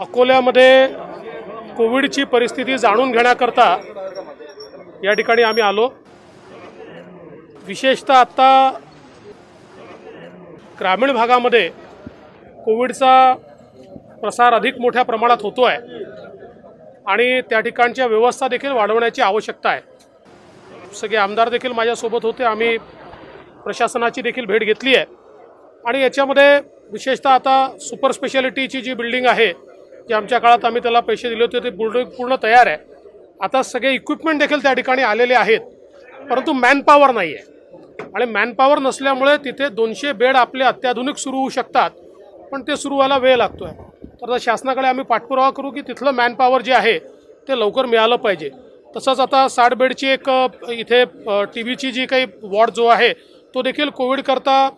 अकोल्यामध्ये कोविडची परिस्थिती जाणून घेण्याकरता या ठिकाणी आम्ही आलो. विशेषतः आत्ता ग्रामीण भागामध्ये कोविडचा प्रसार अधिक मोठ्या प्रमाणात होतो आहे आणि त्या ठिकाणच्या व्यवस्था देखील वाढवण्याची आवश्यकता आहे. सगळे आमदार देखील माझ्यासोबत होते. आम्ही प्रशासनाची देखील भेट घेतली आहे. आणि याच्यामध्ये विशेषतः आता सुपर स्पेशालिटीची जी बिल्डिंग आहे जे आमच्या काळात आम्ही त्याला पैसे दिले होते ते बुलडोग पूर्ण तयार आहे. आता सगळे इक्विपमेंट देखील त्या ठिकाणी आलेले आहेत. परंतु मॅनपॉवर नाही आहे आणि मॅनपॉवर नसल्यामुळे तिथे दोनशे बेड आपले अत्याधुनिक सुरू होऊ शकतात पण ते सुरू व्हायला वेळ लागतो आहे तर आता शासनाकडे आम्ही पाठपुरावा करू की तिथलं मॅनपॉवर जे आहे ते लवकर मिळालं पाहिजे. तसंच आता साठ बेडची एक इथे टी व्हीची जी काही वॉर्ड जो आहे तो देखील कोविडकरता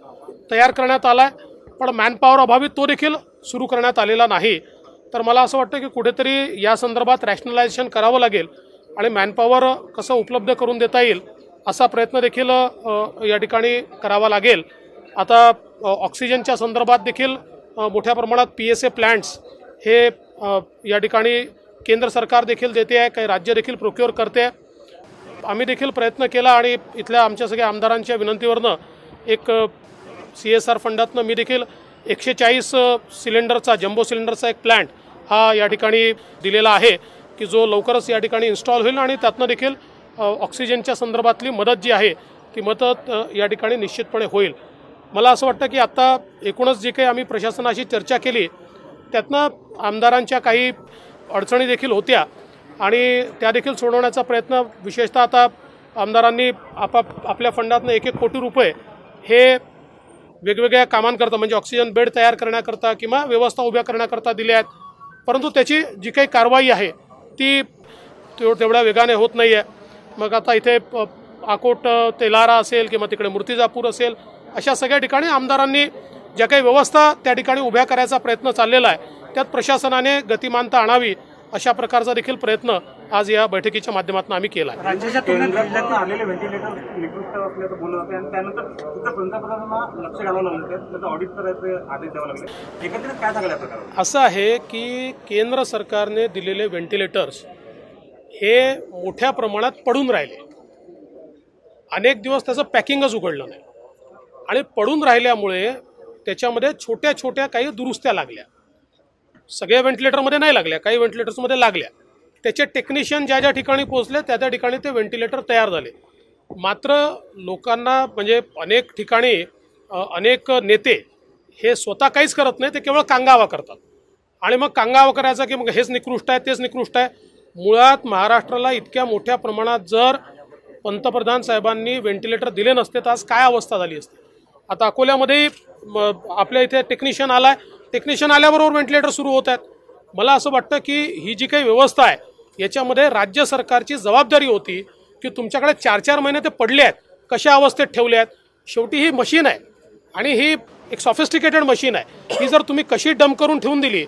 तयार करण्यात आला आहे पण मॅनपॉवर अभावी तो देखील सुरू करण्यात आलेला नाही. तर मला असं वाटतं की कुठेतरी या संदर्भात रॅशनलायझेशन करावं लागेल आणि मॅनपॉवर कसं उपलब्ध करून देता येईल असा प्रयत्न देखील या ठिकाणी करावा लागेल. आता ऑक्सिजनच्या संदर्भात देखील मोठ्या प्रमाणात पी एस ए प्लॅन्ट्स हे या ठिकाणी केंद्र सरकार देखील देते आहे काही राज्य देखील प्रोक्युअर करते आहे. आम्ही देखील प्रयत्न केला आणि इथल्या आमच्या सगळ्या आमदारांच्या विनंतीवरनं एक सी एस आर फंडातनं मी देखील एकशे चाळीस सिलेंडरचा जम्बो सिलेंडरचा एक प्लॅन्ट हा या ठिकाणी दिलेला आहे की जो लवकरच या ठिकाणी इन्स्टॉल होईल आणि त्यातनं देखील ऑक्सिजनच्या संदर्भातली मदत जी आहे ती मदत या ठिकाणी निश्चितपणे होईल. मला असं वाटतं की आत्ता एकूणच जी काही आम्ही प्रशासनाशी चर्चा केली त्यातनं आमदारांच्या काही अडचणी देखील होत्या आणि त्या देखील सोडवण्याचा प्रयत्न विशेषतः आता आमदारांनी आपाप आपल्या फंडातनं एक एक कोटी रुपये हे वेगवेगळ्या कामांकरता म्हणजे ऑक्सिजन बेड तयार करण्याकरता किंवा व्यवस्था उभ्या करण्याकरता दिल्या आहेत. परंतु त्याची जी काही कारवाई आहे ती तेवढ्या वेगाने होत नाही आहे मग आता इथे प- आकोट तेलारा असेल किंवा तिकडे मूर्तिजापूर असेल अशा सगळ्या ठिकाणी आमदारांनी ज्या काही व्यवस्था त्या ठिकाणी उभ्या करायचा प्रयत्न चाललेला आहे त्यात प्रशासनाने गतिमानता आणावी अशा प्रकारचा देखील प्रयत्न आज या बैठकीच्या माध्यमातून आम्ही केला असं आहे की केंद्र सरकारने दिलेले व्हेंटिलेटर्स हे मोठ्या प्रमाणात पडून राहिले. अनेक दिवस त्याचं पॅकिंगच उघडलं नाही. आणि पडून राहिल्यामुळे त्याच्यामध्ये छोट्या छोट्या काही दुरुस्त्या लागल्या. सगळ्या व्हेंटिलेटरमध्ये नाही लागल्या. काही व्हेंटिलेटर्समध्ये लागल्या. त्याचे टेक्निशियन ज्या ज्या ठिकाणी पोहोचले त्या त्या ठिकाणी ते व्हेंटिलेटर तयार झाले. मात्र लोकांना म्हणजे अनेक ठिकाणी अनेक नेते हे स्वतः काहीच करत नाही ते केवळ कांगावा करतात. आणि मग कांगावा करायचा की मग हेच निकृष्ट आहे तेच निकृष्ट आहे. मुळात महाराष्ट्राला इतक्या मोठ्या प्रमाणात जर पंतप्रधान साहेबांनी व्हेंटिलेटर दिले नसते तर आज काय अवस्था झाली असते? आता अकोल्यामध्ये आपल्या इथे टेक्निशियन आहे टेक्निशियन आल्याबरोबर व्हेंटिलेटर सुरू होत आहेत. मला असं वाटतं की ही जी काही व्यवस्था आहे याच्यामध्ये राज्य सरकारची जबाबदारी होती की तुमच्याकडे चार चार महिने ते पडले आहेत. कशा अवस्थेत ठेवले आहेत? शेवटी ही मशीन आहे आणि ही एक सॉफिस्टिकेटेड मशीन आहे. ही जर तुम्ही कशी डंप करून ठेवून दिली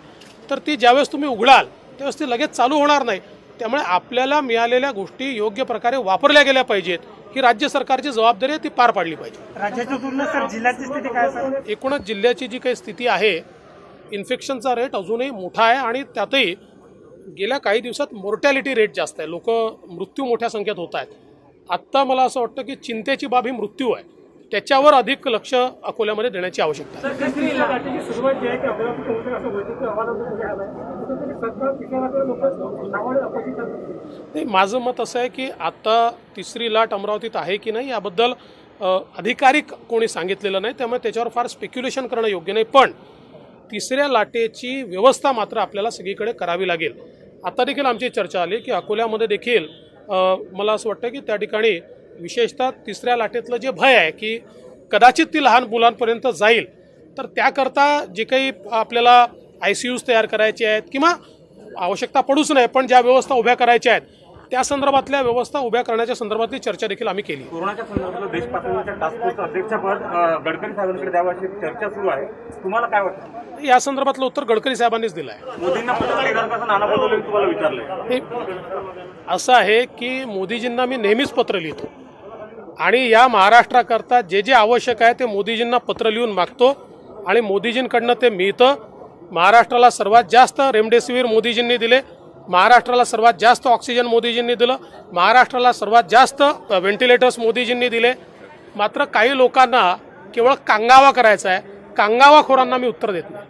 तर ती ज्यावेळेस तुम्ही उघडाल त्यावेळेस ती लगेच चालू होणार नाही. त्यामुळे आपल्याला मिळालेल्या गोष्टी योग्य प्रकारे वापरल्या गेल्या पाहिजेत. ही राज्य सरकारची जबाबदारी आहे ती पार पाडली पाहिजे. राज्याच्या तुलनेत सर जिल्ह्याची स्थिती काय सर? एकूणच जिल्ह्याची जी काही स्थिती आहे इन्फेक्शनचा रेट अजूनही मोठा आहे आणि त्यातही गेल्या काही दिवसात मोर्टॅलिटी रेट जास्त आहे. लोक मृत्यू मोठ्या संख्येत होत आहेत. आत्ता मला असं वाटतं की चिंतेची बाब ही मृत्यू आहे. त्याच्यावर अधिक लक्ष अकोल्यामध्ये देण्याची आवश्यकता आहे. नाही माझं मत असं आहे की आता तिसरी लाट अमरावतीत आहे की नाही याबद्दल अधिकारिक कोणी सांगितलेलं नाही त्यामुळे त्याच्यावर फार स्पेक्युलेशन करणं योग्य नाही. पण तिसऱ्या लाटेची व्यवस्था मात्र आपल्याला सगळीकडे करावी लागेल. आता देखील आमची चर्चा आली की अकोल्यामध्ये देखील मला असं वाटतं की त्या ठिकाणी विशेषतः तिसऱ्या लाटेतलं जे भय आहे की कदाचित ती लहान मुलांपर्यंत जाईल तर त्याकरता जे काही आपल्याला आय सी यूज तयार करायचे आहेत किंवा आवश्यकता पडूच नाही पण ज्या व्यवस्था उभ्या करायच्या आहेत त्या संदर्भातल्या व्यवस्था उभ्या करण्याच्या संदर्भातली चर्चा देखील आम्ही केली. कोरोनाच्या संदर्भात देश पातळीवरच्या टास्क फोर्सचं अध्यक्षपद गडकरी साहेबांकडे द्यावं अशी चर्चा सुरू आहे. तुम्हाला काय वाटतं? या संदर्भातलं उत्तर गडकरी साहेबांनीच दिलं आहे मोदींना तुम्हाला असं आहे की मोदीजींना मी नेहमीच पत्र लिहितो. आणि या महाराष्ट्राकरता जे जे आवश्यक आहे ते मोदीजींना पत्र लिहून मागतो. आणि मोदीजींकडनं ते मिळतं. महाराष्ट्राला सर्वात जास्त रेमडेसिवीर मोदीजींनी दिले. महाराष्ट्राला सर्वात जास्त ऑक्सिजन मोदीजींनी दिलं. महाराष्ट्राला सर्वात जास्त व्हेंटिलेटर्स मोदीजींनी दिले. मात्र काही लोकांना केवळ कांगावा करायचा आहे. कांगावाखोरांना मी उत्तर देत नाही.